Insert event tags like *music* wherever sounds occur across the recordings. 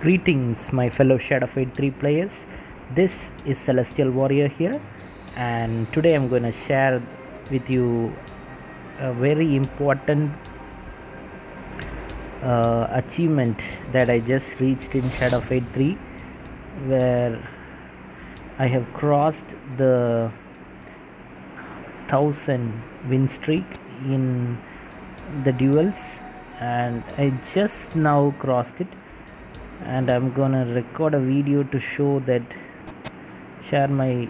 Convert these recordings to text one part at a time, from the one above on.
Greetings, my fellow Shadow Fight 3 players. This is Celestial Warrior here, and today I'm going to share with you a very important uh, achievement that I just reached in Shadow Fight 3, where I have crossed the thousand win streak in the duels, and I just now crossed it and I'm gonna record a video to show that share my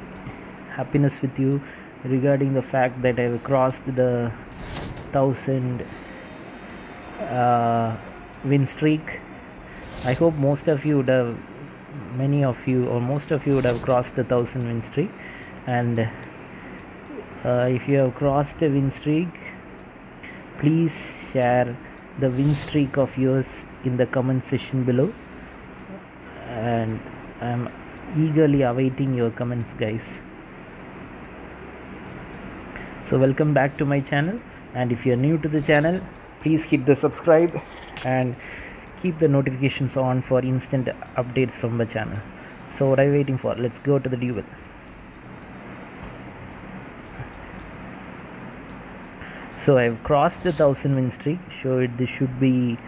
happiness with you regarding the fact that I've crossed the thousand uh, win streak. I hope most of you would have, many of you, or most of you would have crossed the thousand win streak. And uh, if you have crossed a win streak, please share the win streak of yours in the comment section below and I'm eagerly awaiting your comments guys. So welcome back to my channel. And if you're new to the channel please hit the subscribe and keep the notifications on for instant updates from the channel. So what are you waiting for? Let's go to the duel. So I've crossed the thousand win streak. So it this should be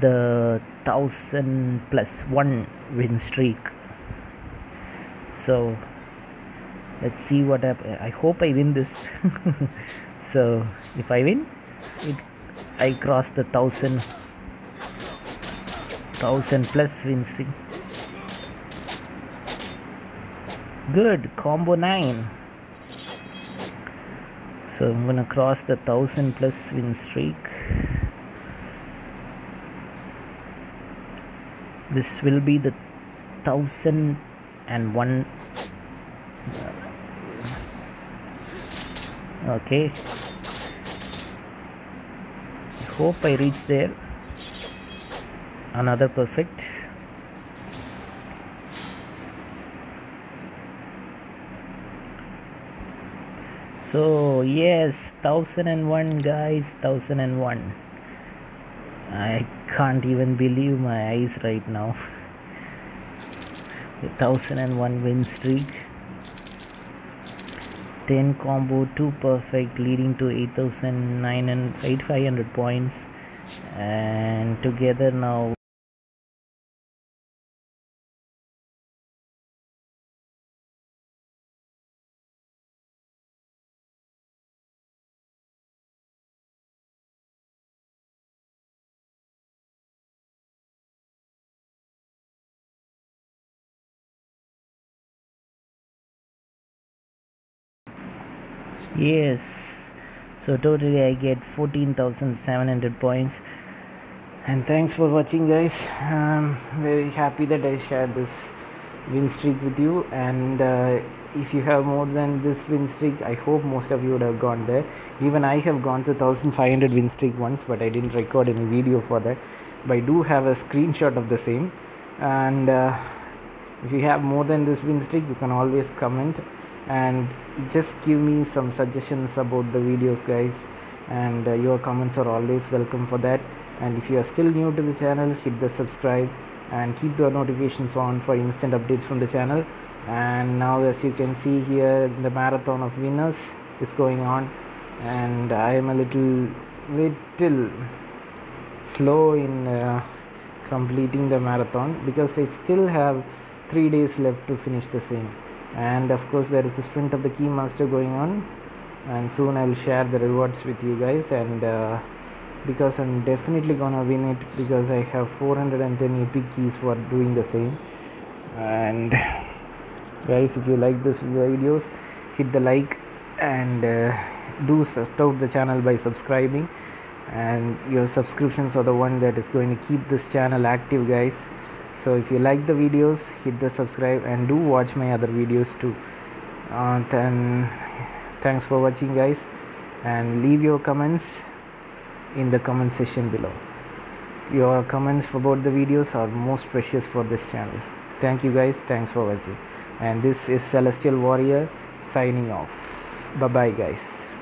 the thousand plus one win streak. So let's see what happens i hope i win this. *laughs* So if i win it i cross the thousand thousand plus win streak. Good combo 9 so i'm gonna cross the thousand plus win streak this will be the thousand and one uh, okay. I hope I reach there. Another perfect. So yes thousand and one guys thousand and one I can't even believe my eyes right now. A 1001 win streak. 10 combo, 2 perfect, leading to 8,500 points. And together now yes. So totally i get 14700 points. And thanks for watching guys. I'm very happy that i shared this win streak with you. And uh, if you have more than this win streak i hope most of you would have gone there. Even i have gone to 1500 win streak once but i didn't record any video for that. But i do have a screenshot of the same. And uh, if you have more than this win streak you can always comment and just give me some suggestions about the videos guys. And uh, your comments are always welcome for that. And if you are still new to the channel hit the subscribe and keep the notifications on for instant updates from the channel. And now as you can see here the marathon of winners is going on. And i am a little little slow in uh, completing the marathon because i still have three days left to finish the same and of course there is a sprint of the keymaster going on. And soon i will share the rewards with you guys. And uh, because i'm definitely gonna win it because i have 410 epic keys for doing the same. And guys if you like this video hit the like. And uh, do support the channel by subscribing. And your subscriptions are the one that is going to keep this channel active guys so if you like the videos hit the subscribe and do watch my other videos too. Uh, then thanks for watching guys. And leave your comments in the comment section below. Your comments about the videos are most precious for this channel. Thank you guys. Thanks for watching. And this is celestial warrior signing off. Bye bye guys